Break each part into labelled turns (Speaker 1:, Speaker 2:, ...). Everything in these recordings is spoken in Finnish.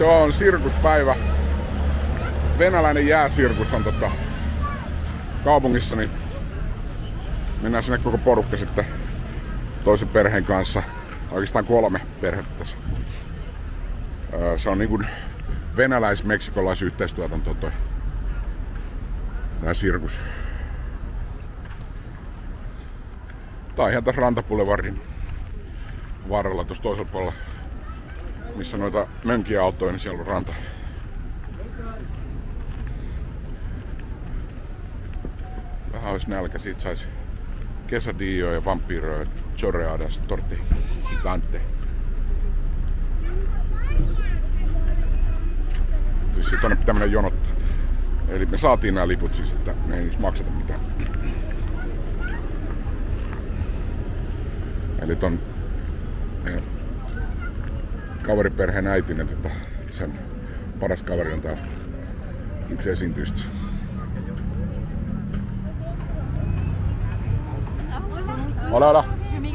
Speaker 1: Se on sirkuspäivä. Venäläinen jääsirkus on tota, kaupungissa, niin mennään sinne koko porukka sitten toisen perheen kanssa. Oikeastaan kolme perhettä tässä. Öö, se on niin kuin venäläis-meksikolaisyhteistyötanto toi nää sirkus. Tai ihan tässä Rantapulevardin varrella tuossa toisella puolella, missä noita mönkiä autoja, niin siellä on ranta. Vähän olisi nälkä, siitä saisi quesadillo ja vampiro ja chorreadas torte gigante. Siis tonne pitää mennä jonottaa. Eli me saatiin nämä liput siis, että me ei makseta mitään. Eli ton kaveriperheen äitinen, että sen paras kaveri on täällä yksi esiintyistä. Hola, hola.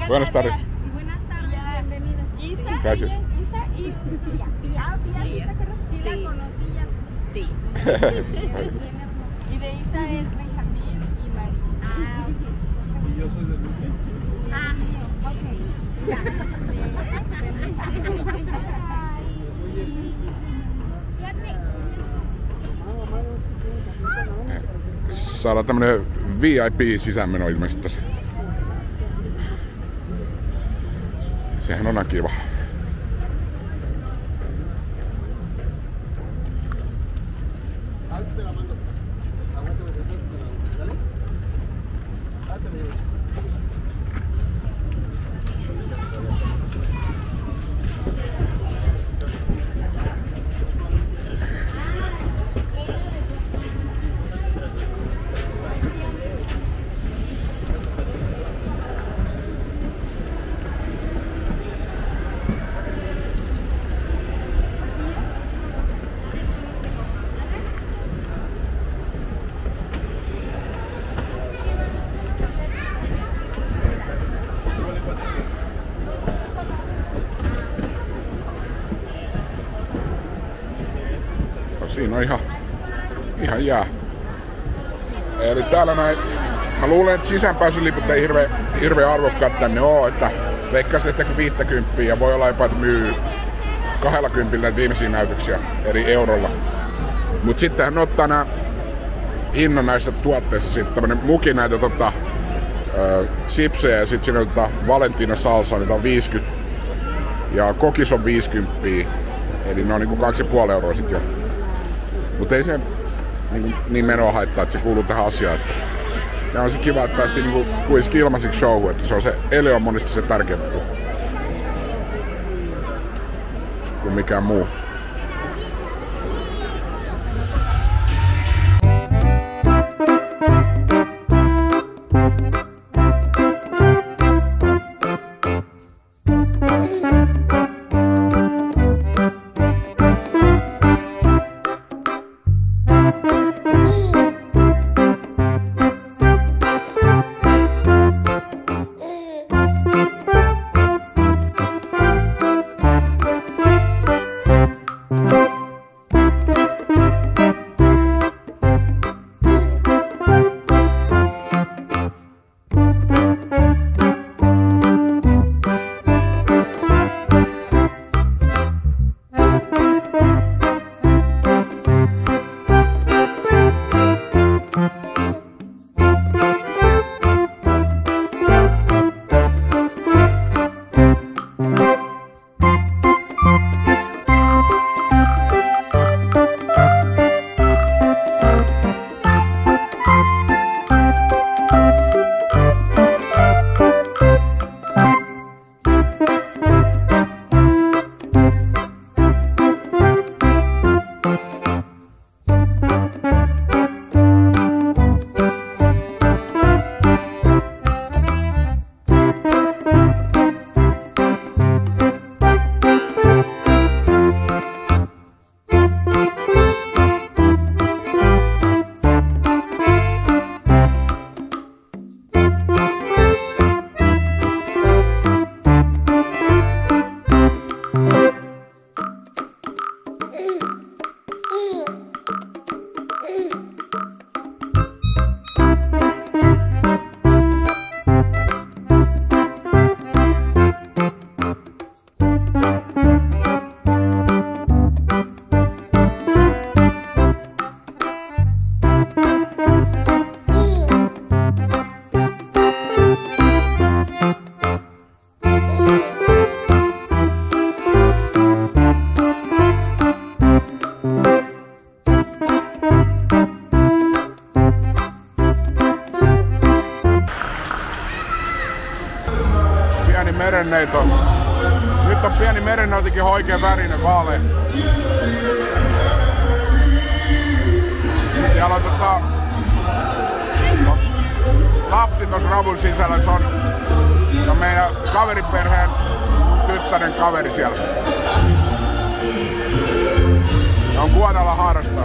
Speaker 1: Buenas tardes.
Speaker 2: Buenas tardes, bienvenidas.
Speaker 3: Isa,
Speaker 1: Gracias.
Speaker 3: Isa y Pia. Pia, Pia, ¿sí te acuerdas?
Speaker 2: Sí, la conocí ya sí.
Speaker 3: Sí.
Speaker 2: Bien hermosa.
Speaker 3: Y de Isa es Benjamín y María.
Speaker 2: Ah, ok.
Speaker 1: Saadaan tämmönen VIP sisäänmeno ilmeisesti tässä. Sehän on kiva. Mä luulen, että sisäänpääsyliput ei hirveän hirveä arvokkaat tänne oo, että veikkaisin ehkä 50 ja voi olla jopa, että myy 20 näitä viimeisiä näytöksiä eri eurolla. Mut sitten hän ottaa nämä hinnan näissä tuotteissa, sitten tämmönen muki näitä tota, ö, sipsejä ja sitten siinä on tota Valentina salsa, niitä on 50 ja kokis on 50 eli ne on niinku 2,5 euroa sit jo. Mutta ei se niin, niin menoa haittaa, että se kuuluu tähän asiaan. Että, ja on se kiva, että päästiin niinku, kuitenkin ilmaisiksi showhun, että se on se ele on monesti se tärkeämpi kuin mikään muu. merenneito. Nyt on pieni merenneitokin oikein värinen vaale. Siellä on tota, lapsi tuossa ravun sisällä, se on ja meidän kaveriperheen tyttären kaveri siellä. Ja on kuodalla harrasta.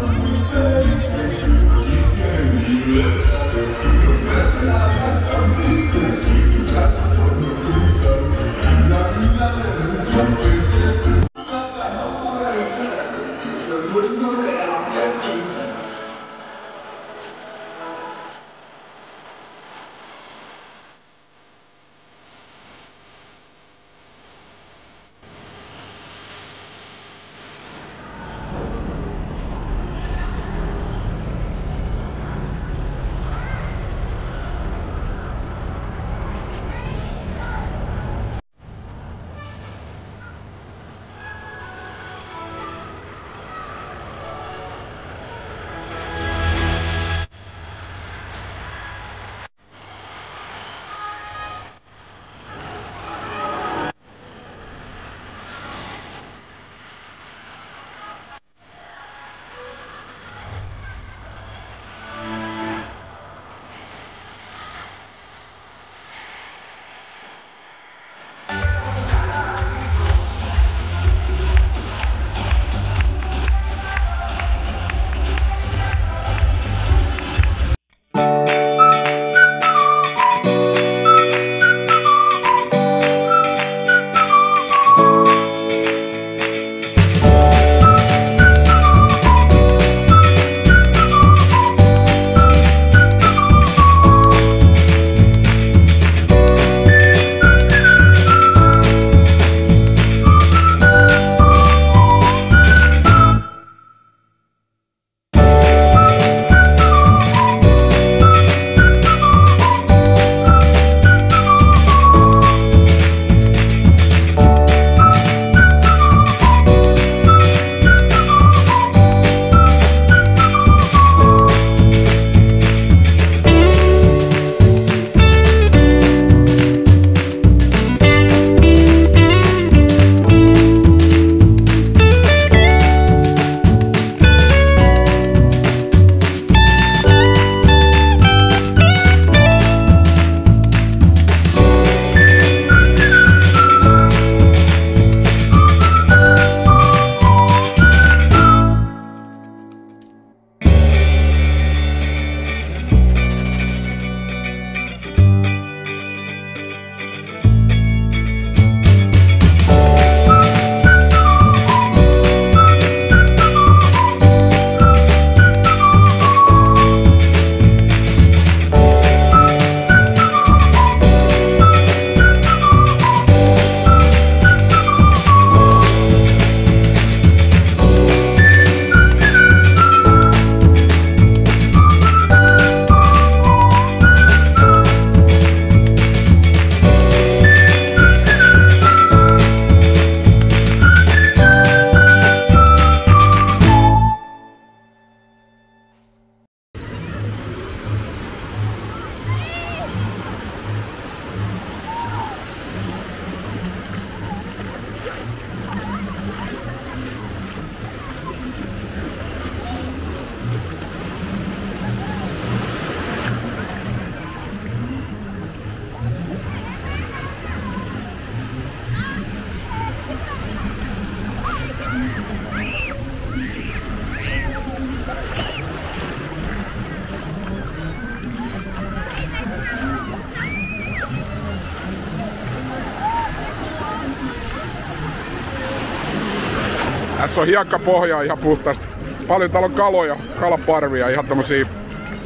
Speaker 1: Tässä on hiekkapohja ihan puhtaasti. Paljon täällä on kaloja, kalaparvia, ihan tämmösiä,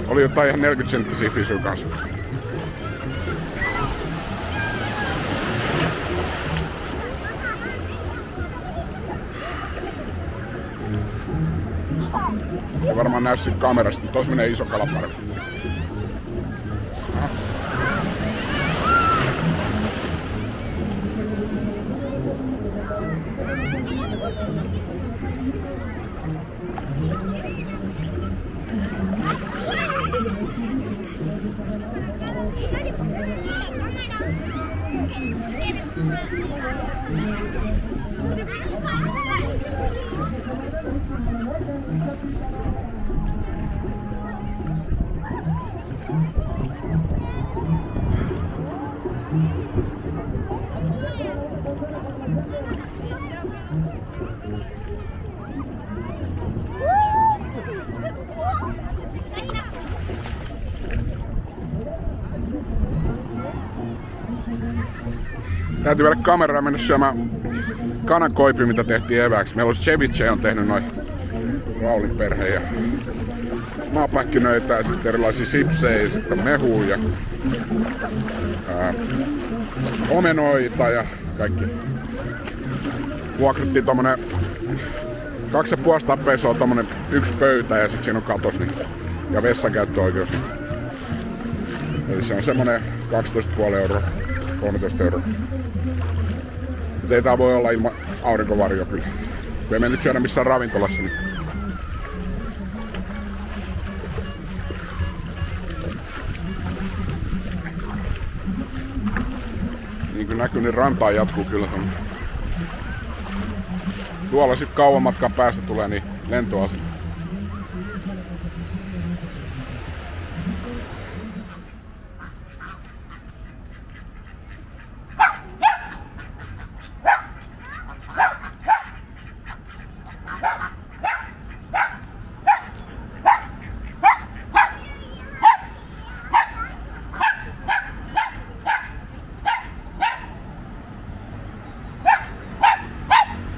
Speaker 1: oli jotain ihan 40 senttisiä fisuja kanssa. Ei varmaan näy kamerasta, mutta tossa menee iso kalaparvi. Täytyy vielä kameraa mennä syömään kanankoipi, mitä tehtiin evääksi. Meillä on ceviche on tehnyt noin Raulin perhe ja maapähkinöitä ja sitten erilaisia sipsejä ja sitten mehuja ja ää, omenoita ja kaikki. Vuokrattiin tommonen kaksi ja puolesta pesoa tommonen yksi pöytä ja sitten siinä on katos niin, ja vessakäyttöoikeus. Niin. Eli se on semmonen 12,5 euroa, 13 euroa. Mutta ei tää voi olla ilman aurinkovarjoa kyllä. Kun ei me nyt syödä missään ravintolassa, niin niin kuin näkyy, niin rantaa jatkuu kyllä tuonne. Tuolla sitten kauan matkan päästä tulee niin lentoasema.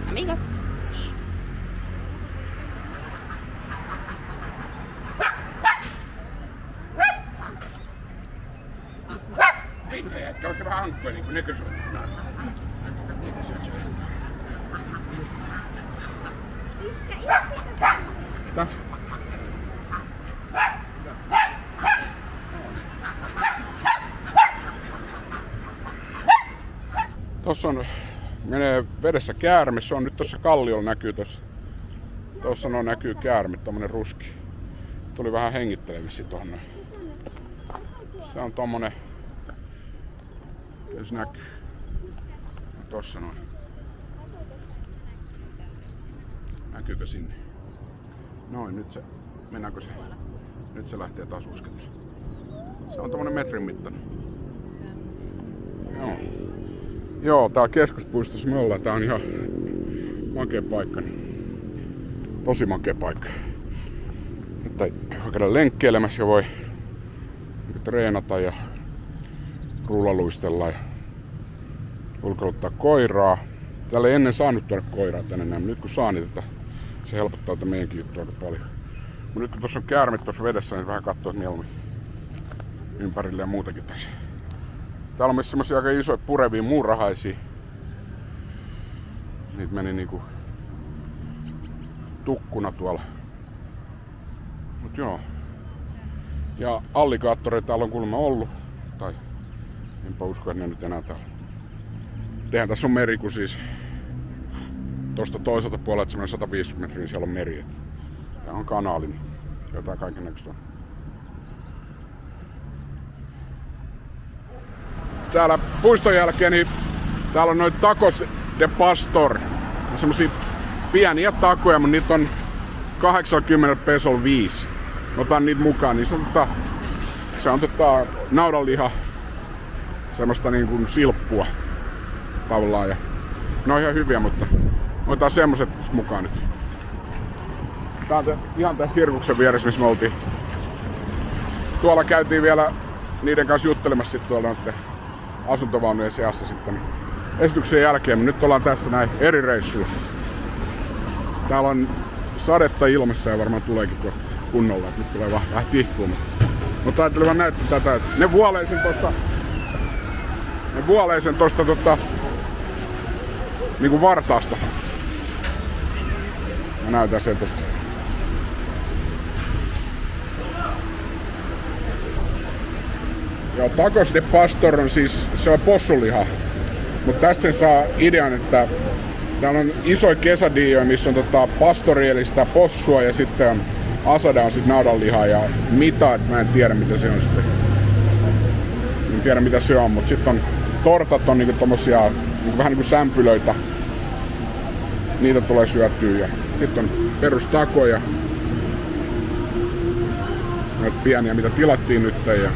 Speaker 4: Amigo.
Speaker 1: Sitten jätkä on se vähän hankkoja, niin kuin syö. Tää. Tossa on, menee vedessä käärme, se on nyt tuossa kalliolla näkyy tossa. Tossa no näkyy käärme, tommonen ruski. Tuli vähän hengittelevisi tuohon noin. Se on tommonen, jos näkyy. Tossa noin. Näkyykö sinne? Noin, nyt se, mennäänkö se? Nyt se lähtee taas uskentelemaan. Se on tommonen metrin mittainen. Joo. Joo, tää keskuspuistossa me ollaan. Tää on ihan makea paikka. Tosi makea paikka. Että voi käydä lenkkeilemässä ja voi treenata ja rullaluistella ja ulkoiluttaa koiraa. Täällä ei ennen saanut tuoda koiraa tänne näin, nyt kun saa niin tätä, se helpottaa tätä meidänkin juttua aika paljon. Mutta nyt kun tuossa on käärmet tuossa vedessä, niin vähän katsoo mieluummin ympärille ja muutakin tässä. Täällä on myös semmosia aika isoja purevia muurahaisia. Niitä meni niinku tukkuna tuolla. Mut joo. Ja alligaattoreita täällä on kuulemma ollut. Tai enpä usko, että ne nyt enää täällä. Tehän tässä on meri, kun siis tosta toiselta puolelta semmonen 150 metriä, niin siellä on meri. Tää on kanaali, niin jotain kaiken näköistä on. Täällä puiston jälkeen, niin täällä on noin tacos de pastor. On semmosia pieniä takoja, mutta niitä on 80 pesol 5. Mä otan niitä mukaan, niin se on, tota, se on tota, naudanliha, semmoista niin kuin silppua tavallaan. Ja ne on ihan hyviä, mutta otetaan semmoset mukaan nyt. Tää on te, ihan tässä sirkuksen vieressä, missä me oltiin. Tuolla käytiin vielä niiden kanssa juttelemassa sit tuolla noiden asuntovaunujen seassa sitten esityksen jälkeen, nyt ollaan tässä näin eri reissulla. Täällä on sadetta ilmassa ja varmaan tuleekin kohta kunnolla, nyt tulee vähän, vähän tihkua. Mutta, mutta ajattelin vaan näyttää tätä, että ne vuolee sen tosta, ne vuolee sen tosta tota, niinku vartaasta. Mä näytän sen tosta. Joo, tacos de pastor on siis, se on possuliha. Mutta tästä sen saa idean, että täällä on isoja kesadioja, missä on tota pastori eli sitä possua ja sitten asada on sitten naudanliha ja mitä, mä en tiedä mitä se on sitten. En tiedä mitä se on, mutta sitten on tortat on niinku tommosia vähän niinku sämpylöitä. Niitä tulee syötyä ja sitten on perustakoja. Noita pieniä mitä tilattiin nyt ja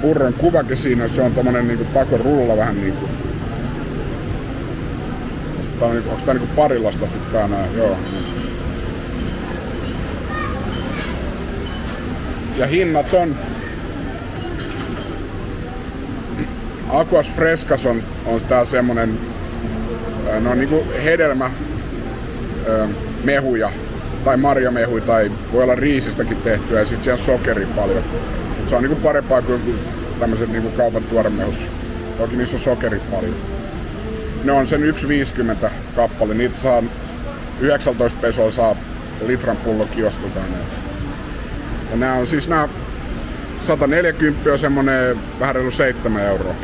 Speaker 1: purron kuvake siinä, se on tommonen niinku takon rulla vähän niinku. Sitten on, niinku- onks tää niinku parillasta sit tää nää, joo. Ja hinnat on Aquas Frescas on, on tää semmonen, no niinku hedelmä, mehuja tai marjamehuja tai voi olla riisistäkin tehtyä ja sitten siellä on sokeri paljon. Mut se on niinku parempaa kuin tämmöiset niinku kaupan tuoremehut. Toki niissä on sokeri paljon. Ne on sen 1,50 kappale. Niitä saa 19 pesoa saa litran pullo kioskilta. Ja nämä on siis nämä 140 on semmonen vähän reilu 7 euroa.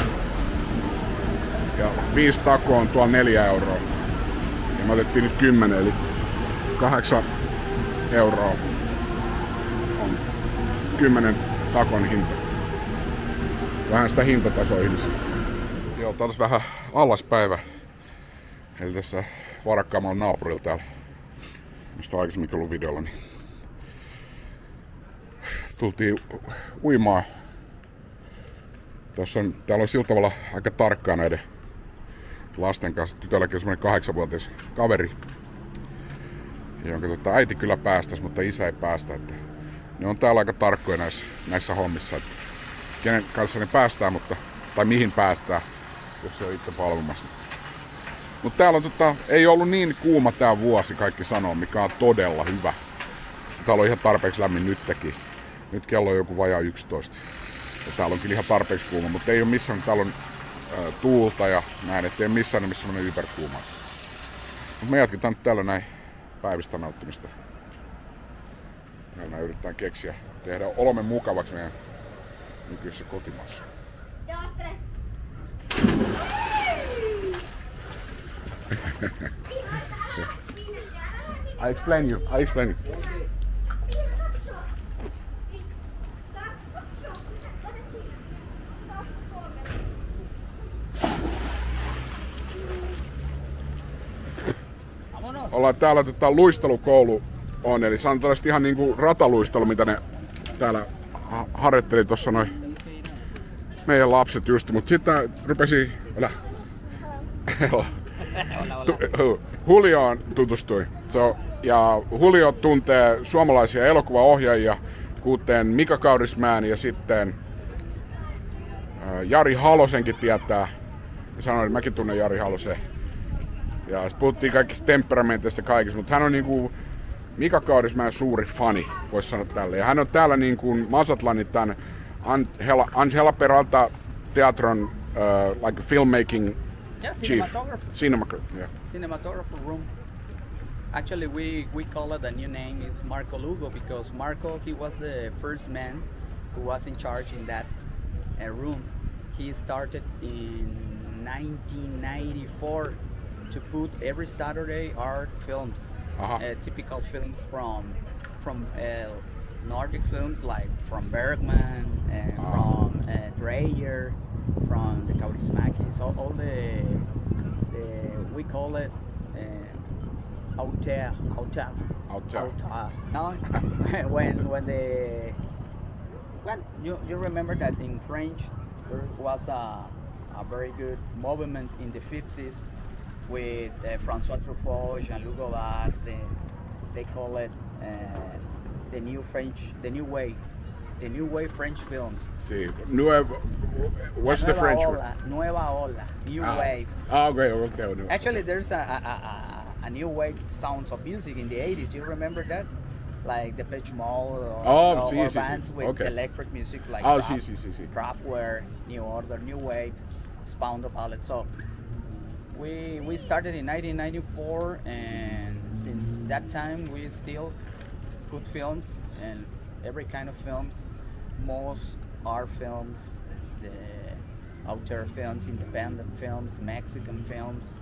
Speaker 1: Ja 5 takoa on tuolla 4 euroa. Ja me otettiin nyt 10 eli 8 euroa on 10 takon hinta. Vähän sitä hintatasoa ihmisille. Joo, taas vähän allaspäivä. Eli tässä varakkaamalla naapurilla täällä. Mistä on aikaisemmin ollut videolla, niin tultiin uimaan. Tässä on, täällä on sillä tavalla aika tarkkaa näiden lasten kanssa. Tytölläkin on semmoinen kahdeksanvuotias kaveri, jonka tota, äiti kyllä päästäisi, mutta isä ei päästä. Että ne on täällä aika tarkkoja näissä, näissä hommissa, että kenen kanssa ne päästään, mutta, tai mihin päästään, jos se on itse palvelumassa. Mutta täällä on, tota, ei ollut niin kuuma tää vuosi, kaikki sanoo, mikä on todella hyvä. Täällä on ihan tarpeeksi lämmin nytkin. Nyt kello on joku vajaa 11. Ja täällä on kyllä ihan tarpeeksi kuuma, mutta ei ole missään, täällä on ää, tuulta ja näin, ettei missään missä semmonen yperkuuma. Mut me jatketaan nyt täällä näin päivistä nauttimista. Täällä näin yritetään keksiä, tehdä olomme mukavaksi meidän nykyisessä kotimaassa. I explain you, I explain you. Ollaan täällä tota, luistelukoulu on, eli se on tällaista ihan niinku rataluistelu, mitä ne täällä ha- harjoitteli tuossa noin meidän lapset just, mutta sitten rupesi, älä, Julioon tutustui. So, ja Julio tuntee suomalaisia elokuvaohjaajia, kuten Mika Kaurismäen ja sitten ää, Jari Halosenkin tietää. Ja sanoin, että mäkin tunnen Jari Halosen. Ja puhuttiin kaikista temperamenteista kaikista, mutta hän on niinku Mika Kaurismäen suuri fani, voisi sanoa tälle. Ja hän on täällä niin kuin Masatlanin tämän Angela, Angela Peralta teatron uh, like filmmaking
Speaker 4: Yeah,
Speaker 1: chief.
Speaker 4: cinematographer.
Speaker 1: Cinematographer, yeah.
Speaker 4: cinematographer room. Actually, we we call it the new name is Marco Lugo because Marco he was the first man who was in charge in that uh, room. He started in 1994 to put every Saturday art films,
Speaker 1: Uh-huh.
Speaker 4: uh, typical films from from uh, Nordic films like from Bergman and
Speaker 1: Ah.
Speaker 4: from uh, Dreyer, from the Kaurismäkis, all, all the, the we call it uh, auteur, auteur,
Speaker 1: Auteur.
Speaker 4: auteur. No, when when the well, you you remember that in French there was a a very good movement in the 50s with uh, François Truffaut, Jean-Luc Godard. The, they call it uh, the new French, the new way, the new way French films.
Speaker 1: See, Nuevo, what's the
Speaker 4: Nueva
Speaker 1: French word?
Speaker 4: Nueva ola, new
Speaker 1: Ah.
Speaker 4: wave.
Speaker 1: Ah, okay, okay. okay.
Speaker 4: Actually, there's a, a, a, a, new wave sounds of music in the 80s. You remember that? Like the Pitch Mall or,
Speaker 1: Oh,
Speaker 4: or,
Speaker 1: sí,
Speaker 4: or
Speaker 1: sí, sí.
Speaker 4: bands with
Speaker 1: Okay.
Speaker 4: electric music like
Speaker 1: Oh,
Speaker 4: Kraft,
Speaker 1: sí, sí, sí, sí.
Speaker 4: Kraftwerk, New Order, New Wave, Spawn the Palette. So we we started in 1994, and since that time we still put films and every kind of films. Most are films. It's the outer films, independent films, Mexican films.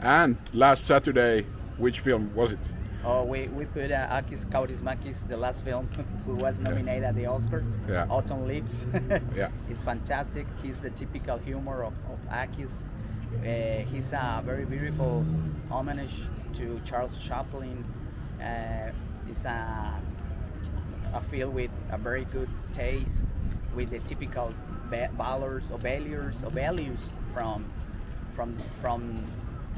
Speaker 1: And last Saturday, which film was it?
Speaker 4: Oh, we, we put uh, Akis Kaurismakis, the last film, who was nominated at the Oscar.
Speaker 1: Yeah.
Speaker 4: Autumn Leaves.
Speaker 1: Yeah.
Speaker 4: It's fantastic. He's the typical humor of, of Akis. Uh, he's a very beautiful homage to Charles Chaplin. Uh, it's a, a film with a very good taste, with the typical ba- ballers, obeliers, obelius from from from.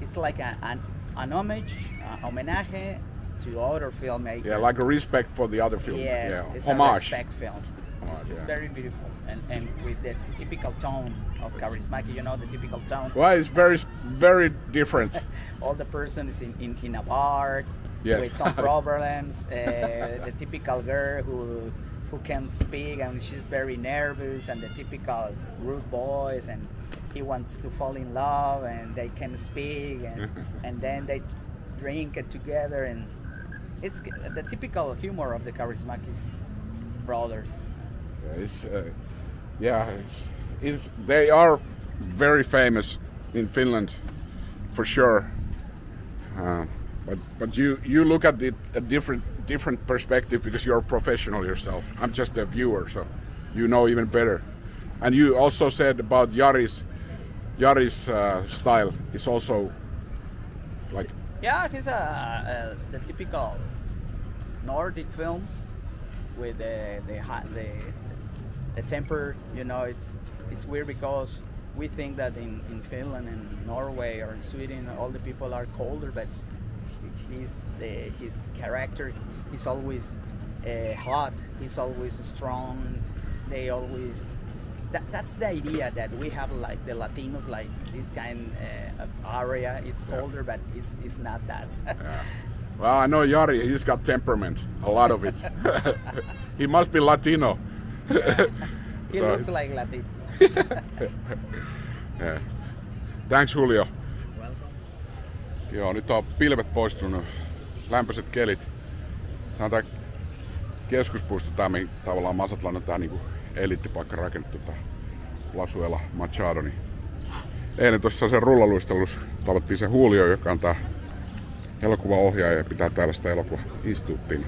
Speaker 4: It's like a, an an homage, uh, homenaje to other filmmakers.
Speaker 1: Yeah, like a respect for the other film.
Speaker 4: Yes,
Speaker 1: yeah,
Speaker 4: it's a
Speaker 1: homage.
Speaker 4: respect film. It's,
Speaker 1: Homage,
Speaker 4: it's
Speaker 1: yeah.
Speaker 4: very beautiful. And, and with the typical tone of Charismaki, you know, the typical tone.
Speaker 1: Well, it's very, very different.
Speaker 4: All the person is in, in, in a bar
Speaker 1: Yes.
Speaker 4: with some problems. Uh, the typical girl who who can't speak and she's very nervous, and the typical rude boys, and he wants to fall in love, and they can speak, and and then they drink it together, and it's the typical humor of the Charismakis brothers.
Speaker 1: It's, uh, yeah, it's, it's, they are very famous in Finland, for sure. Uh, but but you you look at it a different different perspective because you're a professional yourself. I'm just a viewer, so you know even better. And you also said about Yari's Yari's uh, style is also like
Speaker 4: Yeah, he's a, uh the typical Nordic films with the the the the temper. You know, it's it's weird because we think that in, in Finland and Norway or in Sweden all the people are colder, but he's the his character. He's always uh, hot. He's always strong. They always. That, that's the idea that we have like the Latinos like this kind uh, of area. It's colder, but it's, it's not that.
Speaker 1: well, I know Yari. He's got temperament, a lot of it. he must be Latino.
Speaker 4: He looks like Latin.
Speaker 1: Yeah. Thanks Julio.
Speaker 4: Welcome.
Speaker 1: Joo, nyt on pilvet poistunut, lämpöiset kelit. Tämä on tää keskuspuisto, tää mihin tavallaan Masatlan on tää niinku eliittipaikka rakennettu, tää Lasuela Machado. Niin eilen tuossa sen rullaluistelus tavattiin se Julio, joka on tää elokuvaohjaaja ja pitää täällä sitä elokuvainstituuttia.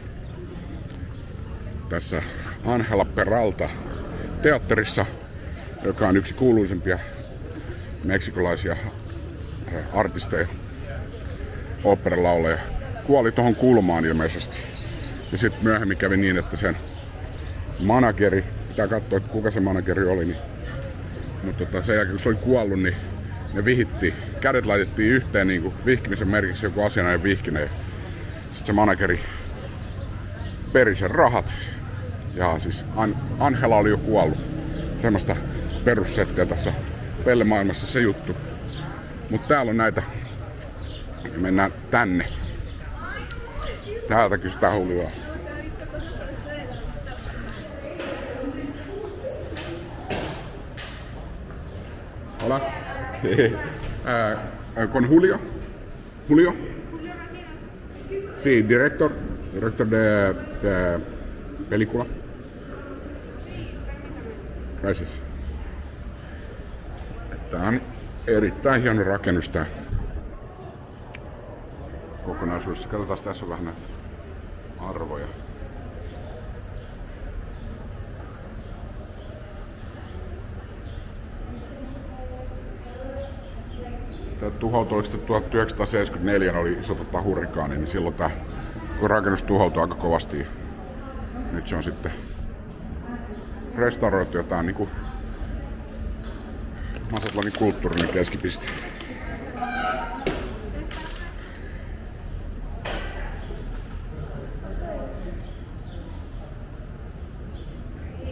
Speaker 1: Tässä Angela Peralta teatterissa, joka on yksi kuuluisimpia meksikolaisia eh, artisteja oopperalaulaja kuoli tuohon kulmaan ilmeisesti. Ja sitten myöhemmin kävi niin, että sen manageri, pitää katsoa, että kuka se manageri oli, niin, mutta tota, sen jälkeen kun se oli kuollut, niin ne vihitti, kädet laitettiin yhteen niin kuin vihkimisen merkiksi joku asianajan vihkinen. Sitten se manageri peri sen rahat. Ja siis An- Angela oli jo kuollut. Semmoista perussettiä tässä pellemaailmassa se juttu. Mutta täällä on näitä ja mennään tänne. Täältä kysytään hullua. Hola. Eh, con Julio. Julio. Sí, director. Director de, de película. Gracias. Tämä on erittäin hieno rakennus tää kokonaisuudessa. Katsotaan, tässä on vähän näitä arvoja. Tämä tuhoutui oliko sitten 1974 oli iso tota, hurrikaani, niin silloin tämä kun rakennus tuhoutui aika kovasti. Nyt se on sitten restauroitu on niinku Masatlanin kulttuurinen keskipiste.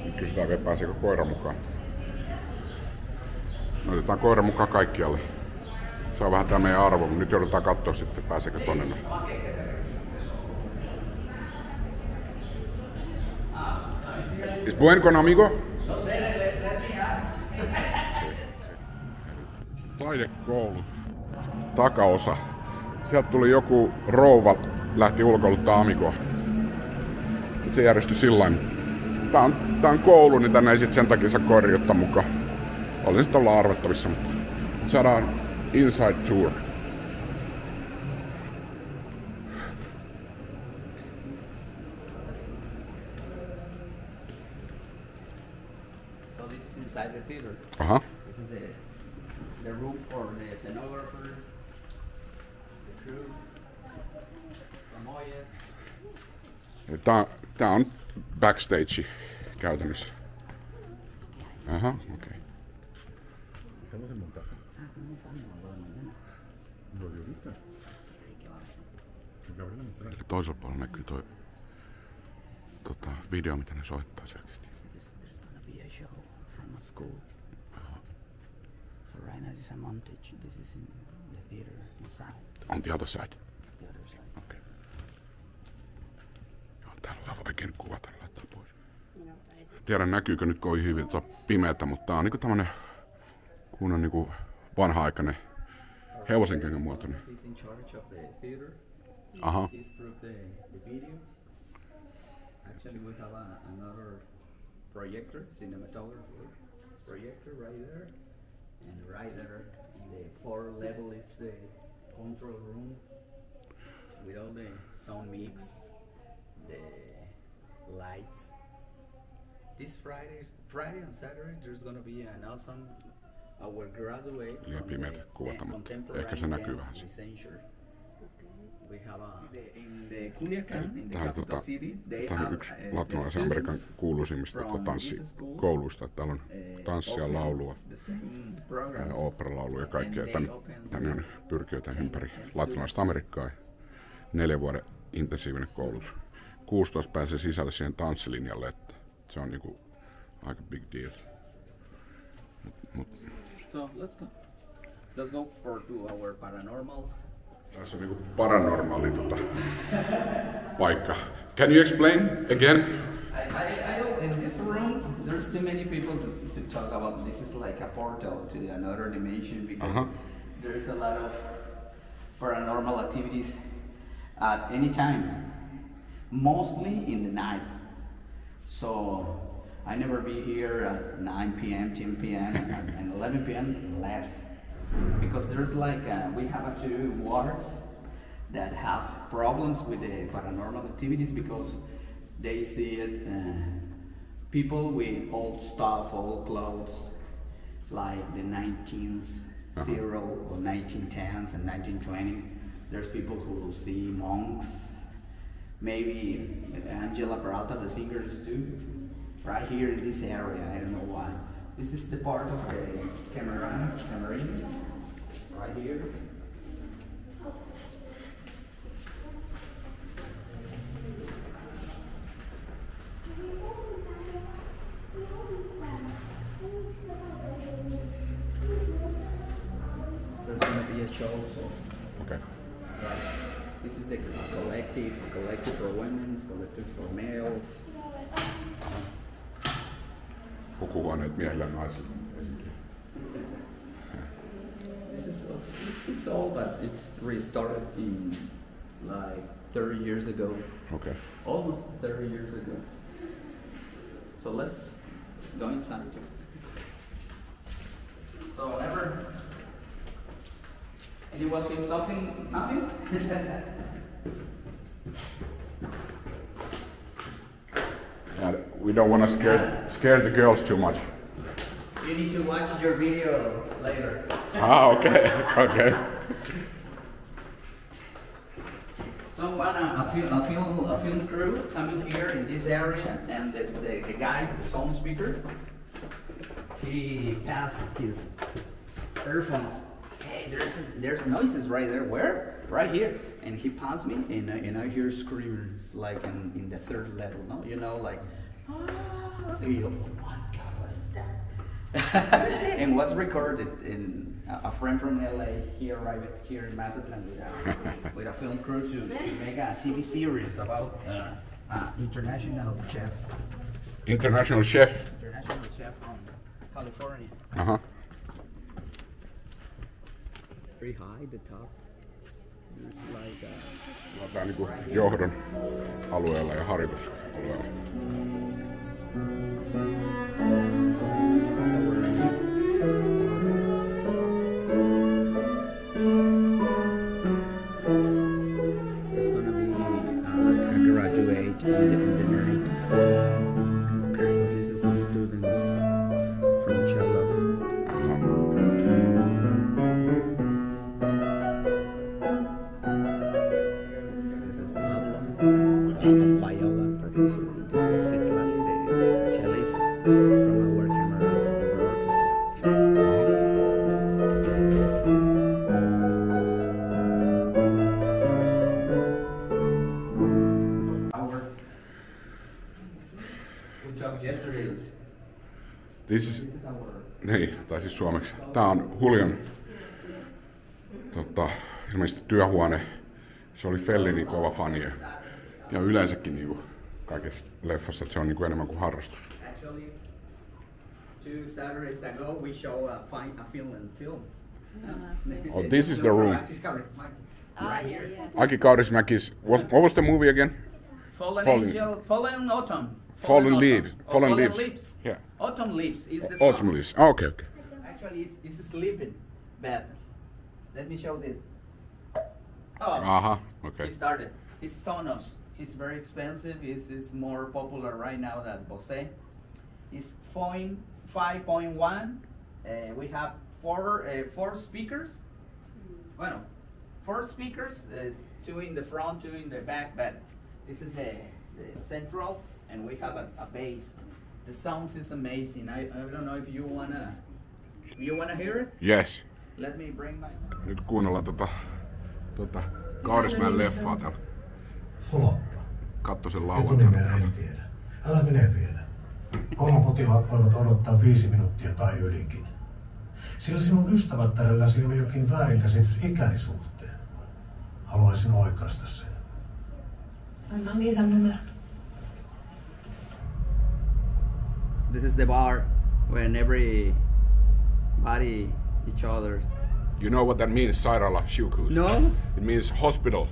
Speaker 1: Nyt kysytään vielä, pääseekö koira mukaan. No, otetaan koira mukaan kaikkialle. Se on vähän tämä meidän arvo, mutta nyt joudutaan katsoa sitten, pääseekö tonne. Noin. ¿Es buen con amigo? Taidekoulu. Takaosa. Sieltä tuli joku rouva, lähti ulkoiluttaa amigoa. Se järjestyi sillä Tää on, tää on koulu, niin tänne ei sit sen takia saa koiri ottaa mukaan. Olin sitten olla arvattavissa, mutta saadaan inside tour.
Speaker 4: So this is inside the theater.
Speaker 1: Aha.
Speaker 4: This is the the room for the scenographers, the crew, Ramoyes.
Speaker 1: Ja Tää, tää on backstage käytännössä. Aha, okei. Okay. Eli toisella puolella näkyy toi tota, video, mitä ne soittaa selkeästi.
Speaker 4: So right now this is a montage. This is in the theater inside
Speaker 1: On the other side.
Speaker 4: the other side.
Speaker 1: Okei. Joo, täällä on oikein kuvata laittaa pois. Tiedän näkyykö nyt kovin hyvin tuota pimeätä, mutta tää on niinku tämmönen kunnon niinku vanha-aikainen hevosenkengän muotoinen. Aha.
Speaker 4: Actually, we have another projector, cinematographer projector right there, and right there the floor level is the control room with all the sound mix, the lights. This Friday, Friday and Saturday, there's gonna be an awesome our graduate from
Speaker 1: pimeätä
Speaker 4: the
Speaker 1: kuvata, mutta
Speaker 4: contemporary
Speaker 1: ehkä se näkyy
Speaker 4: dance
Speaker 1: vähän siinä.
Speaker 4: licensure. We have a, in the Culiacan, in the
Speaker 1: Tähän,
Speaker 4: capital
Speaker 1: tota,
Speaker 4: city, they
Speaker 1: tähän
Speaker 4: have
Speaker 1: yksi
Speaker 4: uh, the
Speaker 1: latinalaisen Amerikan
Speaker 4: students
Speaker 1: kuuluisimmista tota,
Speaker 4: from this school,
Speaker 1: tanssikouluista. Täällä on
Speaker 4: uh,
Speaker 1: tanssia, laulua,
Speaker 4: the same program.
Speaker 1: ja kaikkea. Tänne, tänne on pyrkijöitä
Speaker 4: 10
Speaker 1: ympäri
Speaker 4: 10
Speaker 1: latinalaista Amerikkaa. Neljän vuoden intensiivinen koulutus. 16 pääsee sisälle siihen tanssilinjalle, että se on niinku aika big deal. Mut, mut,
Speaker 4: So let's go. Let's go for to our paranormal.
Speaker 1: tässä on niinku paranormaali tota, paikka. Can you explain again?
Speaker 4: I, I, I don't, in this room, there's too many people to, to talk about. This is like a portal to the another dimension because
Speaker 1: Uh-huh.
Speaker 4: there's a lot of paranormal activities at any time, mostly in the night. So I never be here at 9 p.m., 10 p.m., and, and 11 p.m. less because there's like uh, we have a two wards that have problems with the paranormal activities because they see it uh, people with old stuff, old clothes, like the 19s, zero or 1910s and 1920s. There's people who see monks, maybe Angela Peralta, the singers too, right here in this area. I don't know why. This is the part of the Cameron, right here. There's gonna be a show. So,
Speaker 1: Okei.
Speaker 4: right. This is the collective for women, collective for males.
Speaker 1: Pukuhuoneet miehille ja naisille.
Speaker 4: This is it's, it's old, but it's restarted in like 30 years ago,
Speaker 1: Okay.
Speaker 4: almost 30 years ago. So let's go inside. So ever anyone feel something? Nothing.
Speaker 1: Yeah, we don't want to scare, scare the girls too much.
Speaker 4: you need to watch your video later.
Speaker 1: Ah, okay, okay.
Speaker 4: So one, uh, a, film, a, film, a film crew coming here in this area, and the, the, the guy, the sound speaker, he passed his earphones. Hey, there's there's noises right there. Where? Right here. And he passed me, and, I- and I hear screams like in, in the third level. No, you know, like. And oh my God, what is that? and was recorded in a a friend from LA He arrived here in Mazatlan with a, with a film crew to, to make a TV series about uh, uh, international chef,
Speaker 1: International chef.
Speaker 4: international chef from California.
Speaker 1: Aha.
Speaker 4: Pretty high the top. It's like uh,
Speaker 1: Ollaan niinku johdon alueella ja harjoitusalueella.
Speaker 4: This
Speaker 1: suomeksi. Tää on Julian tota, ilmeisesti työhuone. Se oli Fellinin kova fani. Ja yleensäkin niinku kaikessa leffassa, että se on niinku enemmän kuin harrastus.
Speaker 4: Actually, two Saturdays ago we show a, fine, a Finland film.
Speaker 1: Oh, this is the room. Aki Kaurismäkis, what, what was the movie again?
Speaker 4: Fallen,
Speaker 1: Fallen-
Speaker 4: Angel, Fallen Autumn.
Speaker 1: Fallen
Speaker 4: Autumn.
Speaker 1: Leaves.
Speaker 4: Oh,
Speaker 1: Fallen
Speaker 4: Fallen
Speaker 1: Leaves. Yeah.
Speaker 4: Autumn Leaves is the
Speaker 1: Autumn
Speaker 4: song.
Speaker 1: Leaves. Oh, okay, okay.
Speaker 4: Actually, it's, it's sleeping better. Let me show this. Oh,
Speaker 1: Aha, okay.
Speaker 4: he started. He's Sonos. He's very expensive. He's, he's more popular right now than Bose. It's 5.1. Uh, we have four uh, four speakers. Bueno, four speakers, uh, two in the front, two in the back, but this is the, the central, and we have a, a bass. The sounds is amazing. I, I don't know if you wanna you wanna hear it.
Speaker 1: Yes.
Speaker 4: Let me bring my.
Speaker 1: Nyt kuunnellaan tota, tota Kaurismäen leffaa täällä.
Speaker 5: Holoppa.
Speaker 1: Katso sen lauantaina.
Speaker 5: Etunimeä en tiedä. Älä mene vielä. Koropotilaat voivat odottaa viisi minuuttia tai ylikin. Sillä sinun ystävättärelläsi oli jokin väärinkäsitys ikäni suhteen. Haluaisin oikaista sen.
Speaker 6: Annan isän numeron.
Speaker 4: This is the bar when everybody each other.
Speaker 1: You know what that means, sairaala, sjukhus?
Speaker 4: No.
Speaker 1: It means hospital.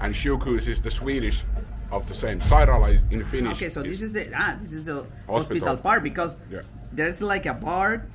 Speaker 1: And sjukhus is the Swedish of the same. Sairaala is in Finnish.
Speaker 4: Okay, so this is the ah, this is the
Speaker 1: Hospital.
Speaker 4: hospital, part because
Speaker 1: Yeah.
Speaker 4: there's like a bar.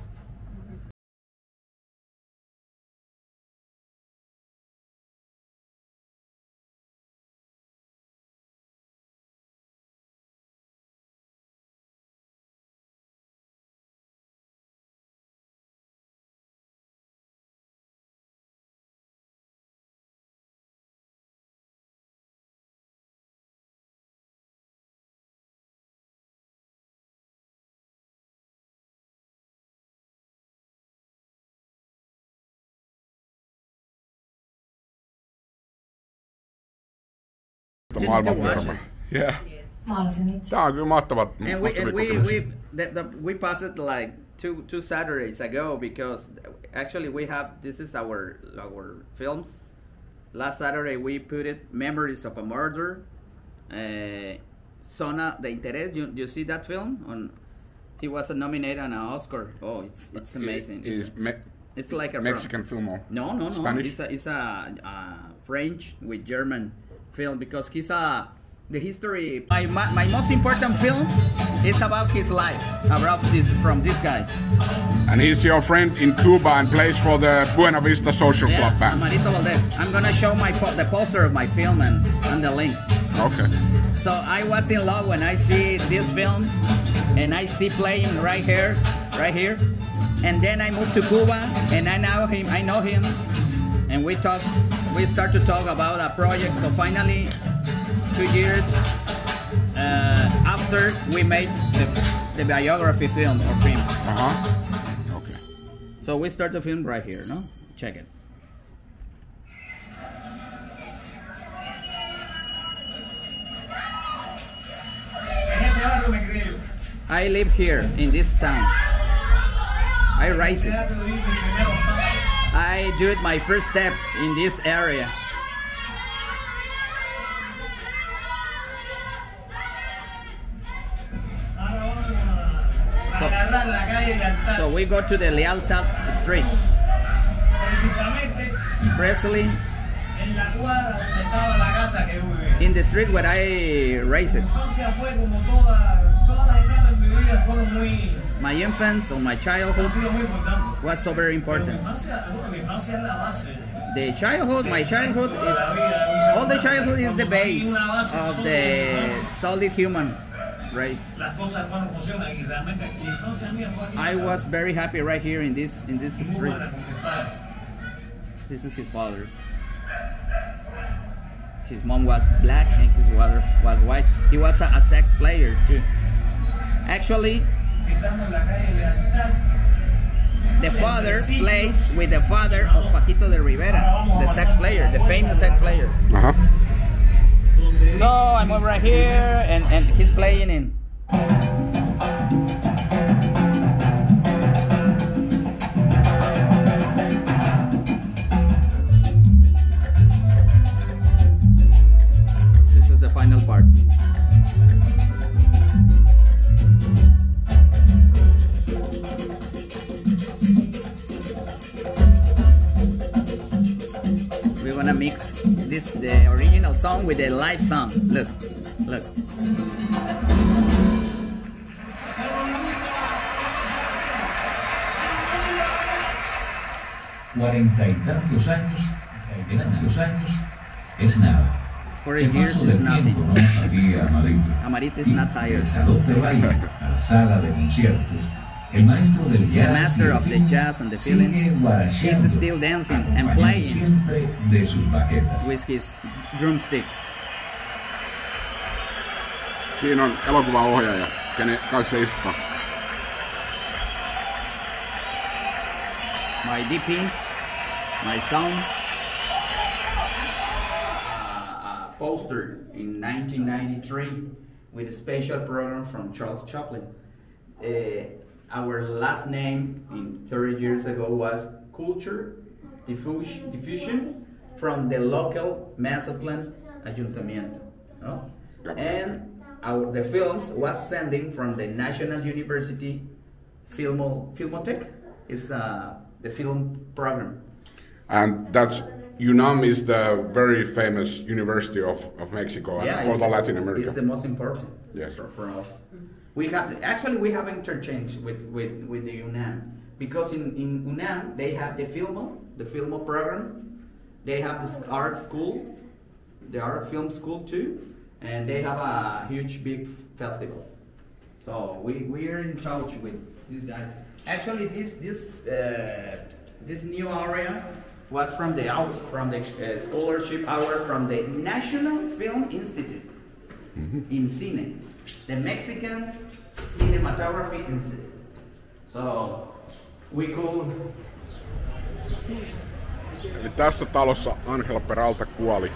Speaker 1: Maailman
Speaker 4: Did you watch
Speaker 1: firma. Yeah.
Speaker 6: Maalasin itse.
Speaker 1: On kyllä mahtava
Speaker 4: And we and we we the, the, we passed it like two two Saturdays ago because actually we have this is our our films. Last Saturday we put it Memories of a Murder. Uh, Zona de Interés. You you see that film? On he was nominated on an Oscar. Oh, it's it's amazing.
Speaker 1: It is
Speaker 4: It's,
Speaker 1: me-
Speaker 4: it's like a
Speaker 1: Mexican film or
Speaker 4: No, no, no.
Speaker 1: Spanish?
Speaker 4: It's a, it's a, uh French with German film because he's a the history. My, my, my most important film is about his life, about this from this guy.
Speaker 1: And he's your friend in Cuba and plays for the Buena Vista Social
Speaker 4: Yeah,
Speaker 1: Club band.
Speaker 4: Amarito Valdez. I'm gonna show my the poster of my film and, and the link.
Speaker 1: Okay.
Speaker 4: So I was in love when I see this film, and I see playing right here, right here, and then I moved to Cuba, and I know him. I know him, and we talk. We start to talk about a project. So finally, two years uh, after we made the, the biography film or film.
Speaker 1: Uh-huh. Okay.
Speaker 4: So we start the film right here. No, check it. I live here in this town. I raise it. I do it my first steps in this area. So, so we go to the Lealtad Street.
Speaker 7: Precisely
Speaker 4: in the street where I raised it. My infants or my childhood was so very
Speaker 7: Pero mi
Speaker 4: important.
Speaker 7: infancia, bueno, mi infancia es la base.
Speaker 4: The childhood, my childhood
Speaker 7: de la
Speaker 4: is
Speaker 7: vida.
Speaker 4: all the childhood is the
Speaker 7: Cuando hay
Speaker 4: base
Speaker 7: una base
Speaker 4: of
Speaker 7: sólida
Speaker 4: the
Speaker 7: en la infancia,
Speaker 4: solid human race.
Speaker 7: Las cosas bueno, funcionan y realmente la infancia mía fue aquí.
Speaker 4: I was very happy right here in this in this
Speaker 7: Y muy
Speaker 4: street.
Speaker 7: buena contestada.
Speaker 4: This is his father's. His mom was black and his father was white. He was a, a sex player too. Actually, the father plays with the father of Paquito de Rivera, the sex player, the famous sex player.
Speaker 1: Uh-huh.
Speaker 4: So I'm over right here, and, and he's playing in. Original song with a live song. Look, look.
Speaker 8: Cuarenta y tantos años, es tantos años, es nada.
Speaker 4: For
Speaker 8: El
Speaker 4: years is
Speaker 8: del tiempo,
Speaker 4: nothing.
Speaker 8: ¿no? Aquí Amadito.
Speaker 4: Amarito is not
Speaker 8: del
Speaker 4: tired.
Speaker 8: salón de baile a la sala de conciertos, el maestro del
Speaker 4: The
Speaker 8: jazz y
Speaker 4: master of the jazz and the
Speaker 8: sigue
Speaker 4: feeling,
Speaker 8: guaracheando,
Speaker 4: he's still dancing and playing
Speaker 8: de sus baquetas.
Speaker 4: with his drumsticks.
Speaker 1: Siinä on elokuvaohjaaja, kenen kanssa istutaan.
Speaker 4: My DP, my son. a poster in 1993 with a special program from Charles Chaplin. Uh, our last name in 30 years ago was Culture Diffusion from the local Mazatlan Ayuntamiento. no? And our, the films was sending from the National University Filmo, Filmotech. It's uh, the film program.
Speaker 1: And that's UNAM is the very famous university of, of Mexico and for the Latin America.
Speaker 4: It's the most important
Speaker 1: Yes.
Speaker 4: for, for us. We have actually we have interchanged with, with, with the UNAM because in, in UNAM they have the Filmo, the Filmo program. They have this art school, the art film school too, and they have a huge big festival. So we, we are in touch with these guys. Actually, this this uh, this new area was from the out from the uh, scholarship hour from the National Film Institute in Cine, the Mexican Cinematography Institute. So we could
Speaker 1: Eli tässä talossa Angela Peralta kuoli.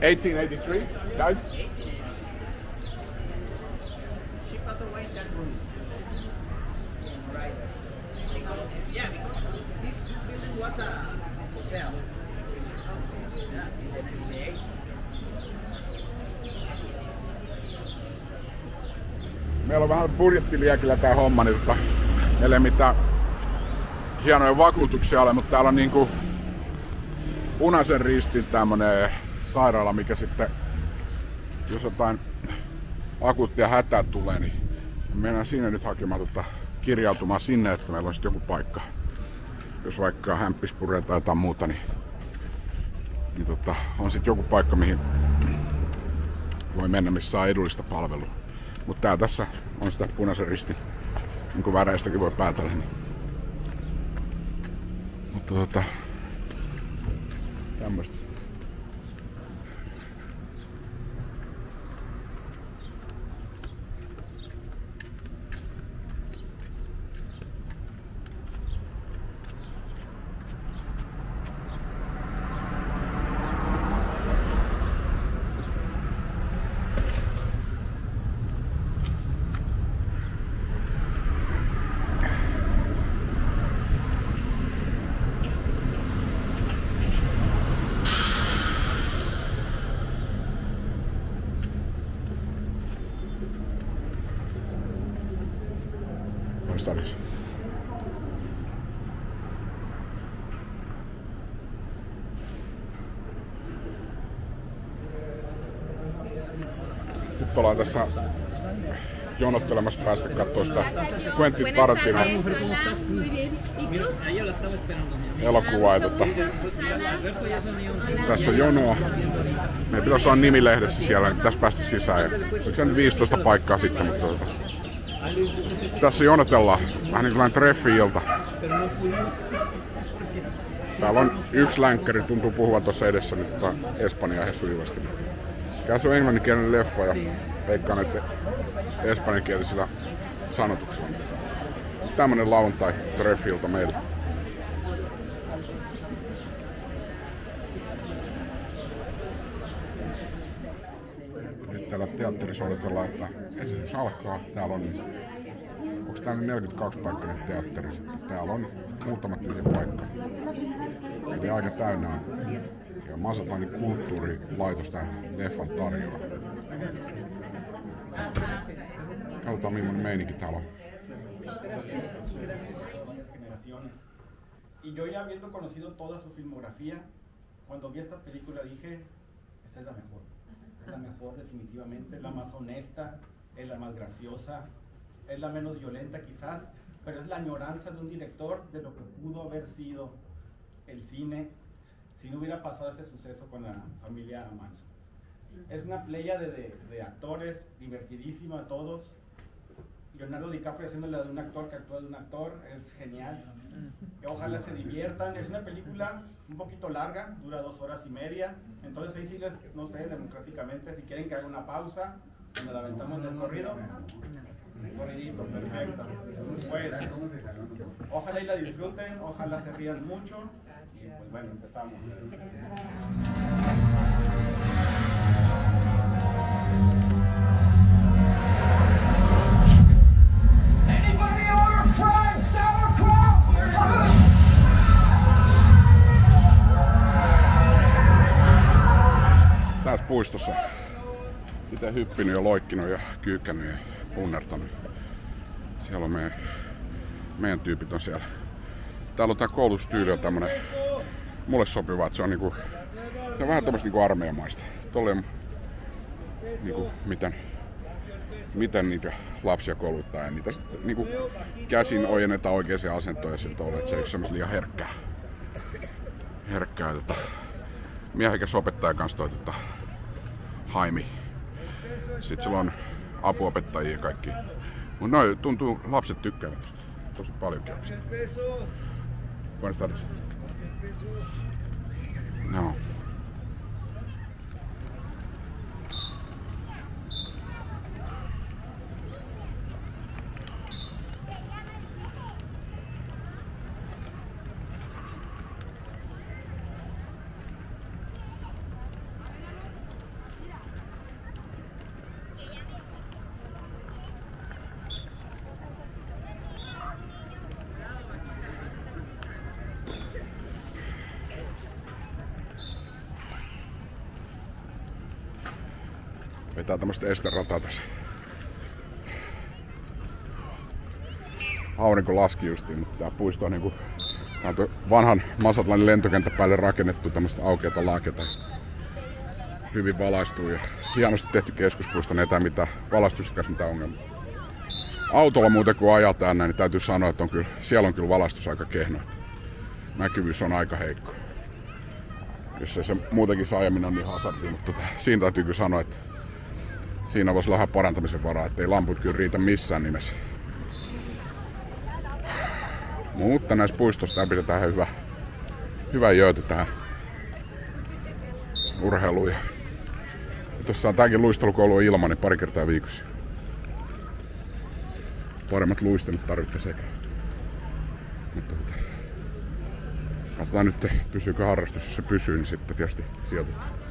Speaker 1: 1883, died? Meillä on vähän budjettiliekillä tää homma, niin tota, ei mitään hienoja vakuutuksia ole, mutta täällä on niinku punaisen ristin tämmönen sairaala, mikä sitten, jos jotain akuuttia hätää tulee, niin mennään sinne nyt hakemaan tota, kirjautumaan sinne, että meillä on sitten joku paikka. Jos vaikka hämppis puree tai jotain muuta, niin, niin tota, on sitten joku paikka, mihin voi mennä, missä saa edullista palvelua. Mutta tää tässä on sitä punaisen ristin, niin kuin väreistäkin voi päätellä. Niin. Mutta tota, tämmöstä. Buenas tardes. Nyt ollaan tässä jonottelemassa päästä katsoa sitä Quentin Tarantino
Speaker 2: Muy bien. ¿Y tú?
Speaker 1: elokuvaa. Tota, tässä on jonoa. Meidän pitäisi olla nimilehdessä siellä, niin tässä päästä sisään. Ja, se nyt 15 paikkaa sitten, mutta tota, tässä jonotellaan. Vähän niin kuin treffi-ilta. Täällä on yksi länkkäri, tuntuu puhuvan tuossa edessä tota Espanjaa ihan sujuvasti. Se on englanninkielinen leffa ja veikkaan, että espanjankielisillä sanotuksilla. Tämmönen lauantai treffilta meillä. Nyt täällä teatterissa odotellaan, että esitys alkaa. Täällä on, onko täällä 42 paikkaa teatterissa? Täällä on muutama tyhjä paikka. Eli aika täynnä on. Ja Masatlanin kulttuurilaitos tämän leffan tarjoaa.
Speaker 9: Y yo ya habiendo conocido toda su filmografía, cuando vi esta película dije, esta es la mejor. Es la mejor definitivamente, es la más honesta, es la más graciosa, es la menos violenta quizás, pero es la añoranza de un director de lo que pudo haber sido el cine si no hubiera pasado ese suceso con la familia Manson. Es una playa de, de, de actores, divertidísima todos. Leonardo DiCaprio haciéndole de un actor que actúa de un actor, es genial. Ojalá se diviertan. Es una película un poquito larga, dura dos horas y media. Entonces ahí sí les, no sé, democráticamente, si quieren que haga una pausa, nos la aventamos del corrido. Corridito, perfecto. Pues, ojalá y la disfruten, ojalá se rían mucho. Y pues bueno, empezamos.
Speaker 1: Puistossa itse hyppinyt ja loikkinut ja kyykkännyt ja punnertanut. Siellä on meidän, meidän tyypit on siellä. Täällä on tää koulutustyyli on tämmönen mulle sopiva, että se on niinku, se on vähän tämmöistä niinku armeijamaista. Tolleen niinku, miten, miten niitä lapsia kouluttaa ja niitä sitten niinku käsin ojennetaan oikeaan asentoon ja siltä että se ei ole semmoista liian herkkää. Herkkää tota, miehekäs opettaja kanssa toi tota, Haimi. Sitten sillä on apuopettajia ja kaikki. Mutta noin tuntuu, lapset tykkäävät tosi paljon oikeasti. Buenas tardes. No. Vetää tämmöstä esterataa tässä. Aurinko laski justiin, mutta tää puisto on niinku tää on vanhan Masatlanin lentokentän päälle rakennettu tämmöstä aukeata laaketa. Hyvin valaistuu ja hienosti tehty keskuspuisto, ei tää mitään valaistuskäs mitään ongelmaa. Autolla muuten kun ajaa tänne, niin täytyy sanoa, että on kyllä, siellä on kyllä valaistus aika kehno. Näkyvyys on aika heikko. Jos ei se muutenkin se ajaminen on niin hazardi, mutta tota, siinä täytyy kyllä sanoa, että siinä voisi olla parantamisen varaa, ettei lamput kyllä riitä missään nimessä. Mutta näissä puistoissa pidetään ihan hyvä, hyvä jöötä tähän urheiluun. Ja tuossa on tääkin luistelukoulu ilman, niin pari kertaa viikossa. Paremmat luistelut tarvittaisiin sekä. Mutta tota, katsotaan nyt, pysyykö harrastus, jos se pysyy, niin sitten tietysti sijoitetaan.